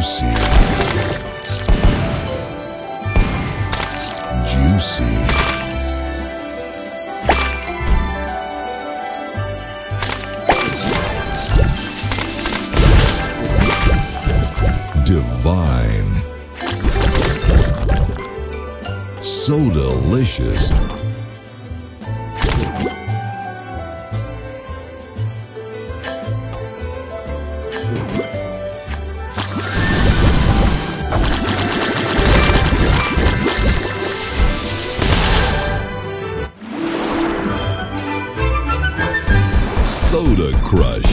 Juicy. Juicy. Divine. So delicious. Soda Crush.